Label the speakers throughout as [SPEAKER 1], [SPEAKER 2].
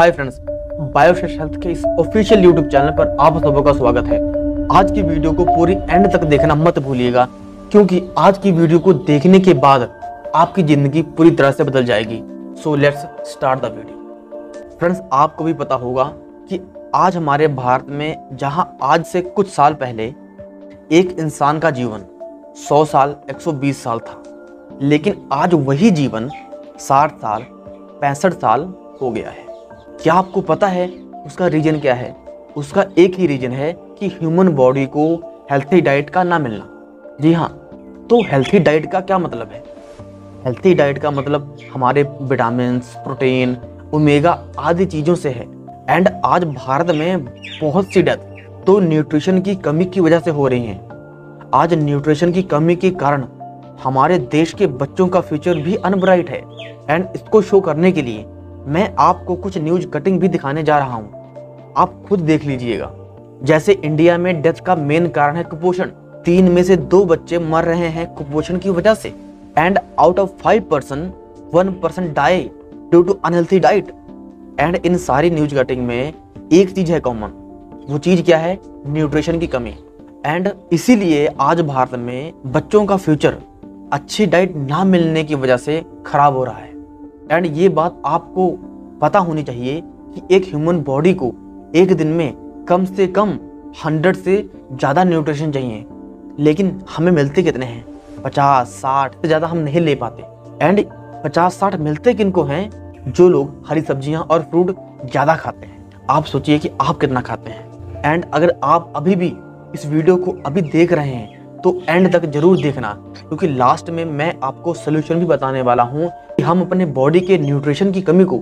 [SPEAKER 1] Hi friends बायोशेष health के इस official YouTube channel पर आप सबों का स्वागत है। आज की वीडियो को पूरी एंड तक देखना मत भूलिएगा, क्योंकि आज की वीडियो को देखने के बाद आपकी ज़िंदगी पूरी तरह से बदल जाएगी। So let's start the video friends आपको भी पता होगा कि आज हमारे भारत में जहाँ आज से कुछ साल पहले एक इंसान का जीवन 100 साल 120 साल था, लेकिन आज वही जीवन 60 साल, पैंसठ साल हो गया है। क्या आपको पता है उसका रीजन क्या है? उसका एक ही रीजन है कि ह्यूमन बॉडी को हेल्थी डाइट का ना मिलना। जी हाँ तो हेल्थी डाइट का क्या मतलब है? हेल्थी डाइट का मतलब हमारे विटामिन प्रोटीन, ओमेगा आदि चीज़ों से है। एंड आज भारत में बहुत सी डेथ तो न्यूट्रिशन की कमी की वजह से हो रही हैं। आज न्यूट्रिशन की कमी के कारण हमारे देश के बच्चों का फ्यूचर भी अनब्राइट है। एंड इसको शो करने के लिए मैं आपको कुछ न्यूज़ कटिंग भी दिखाने जा रहा हूँ। आप खुद देख लीजिएगा। जैसे इंडिया में डेथ का मेन कारण है कुपोषण। तीन में से दो बच्चे मर रहे हैं कुपोषण की वजह से। And out of five person one person die due to unhealthy diet and इन सारी न्यूज़ कटिंग में एक चीज़ है कॉमन वो चीज़ क्या है? न्यूट्रिशन की कमी। एंड इसीलिए आज भारत में बच्चों का फ्यूचर अच्छी डाइट ना मिलने की वजह से खराब हो रहा है। एंड ये बात आपको पता होनी चाहिए कि एक ह्यूमन बॉडी को एक दिन में कम से कम हंड्रेड से ज़्यादा न्यूट्रिशन चाहिए। लेकिन हमें मिलते कितने हैं? पचास, साठ से ज़्यादा हम नहीं ले पाते। एंड पचास, साठ मिलते किन को हैं? जो लोग हरी सब्ज़ियाँ और फ्रूट ज़्यादा खाते हैं। आप सोचिए कि आप कितना खाते हैं। एंड अगर आप अभी भी इस वीडियो को अभी देख रहे हैं तो एंड तक ज़रूर देखना, क्योंकि लास्ट में मैं आपको सोल्यूशन भी बताने वाला हूँ कि हम अपने बॉडी के न्यूट्रिशन की कमी को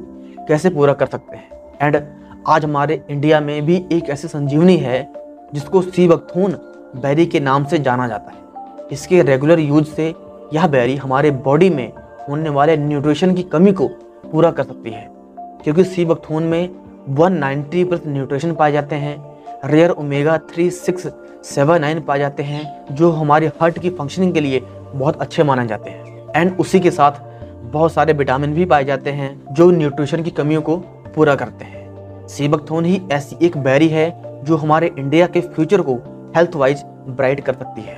[SPEAKER 1] कैसे पूरा कर सकते हैं? एंड आज हमारे इंडिया में भी एक ऐसी संजीवनी है, जिसको सी बकथून बैरी के नाम से जाना जाता है। इसके रेगुलर यूज़ से यह बैरी हमारे बॉडी में होने वाले न्यूट्रिशन की कमी को पूरा कर सकती है। क्योंकि सी बकथून में 190 परसेंट न्यूट्रिशन पाए जाते हैं rare omega three six seven nine पाए जाते हैं, जो हमारे हार्ट की फंक्शनिंग के लिए बहुत अच्छे माने जाते हैं। एंड उसी के साथ बहुत सारे विटामिन भी पाए जाते हैं, जो न्यूट्रिशन की कमियों को पूरा करते हैं। सीबकथोन ही ऐसी एक बैरी है, जो हमारे इंडिया के फ्यूचर को हेल्थ वाइज ब्राइट कर सकती है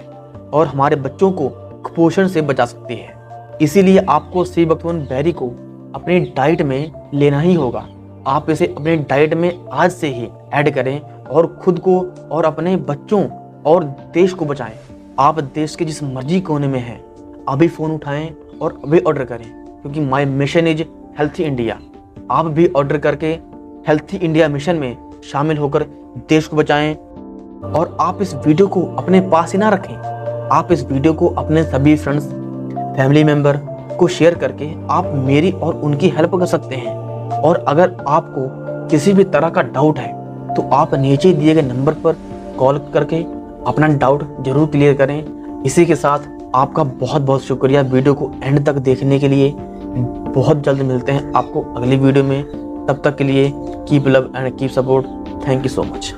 [SPEAKER 1] और हमारे बच्चों को कुपोषण से बचा सकती है। इसीलिए आपको सीबकथोन बैरी को अपनी डाइट में लेना ही होगा। आप इसे अपने डाइट में आज से ही ऐड करें और खुद को और अपने बच्चों और देश को बचाएँ। आप देश के जिस मर्ज़ी कोने में हैं, अभी फ़ोन उठाएँ और अभी ऑर्डर करें। क्योंकि my mission is healthy India आप भी ऑर्डर करके हेल्थी इंडिया मिशन में शामिल होकर देश को बचाएँ और आप इस वीडियो को अपने पास ही ना रखें। आप इस वीडियो को अपने सभी फ्रेंड्स फैमिली मेंबर को शेयर करके आप मेरी और उनकी हेल्प कर सकते हैं। और अगर आपको किसी भी तरह का डाउट है तो आप नीचे दिए गए नंबर पर कॉल करके अपना डाउट ज़रूर क्लियर करें। इसी के साथ आपका बहुत बहुत शुक्रिया वीडियो को एंड तक देखने के लिए। बहुत जल्द मिलते हैं आपको अगली वीडियो में। तब तक के लिए keep love and keep support thank you so much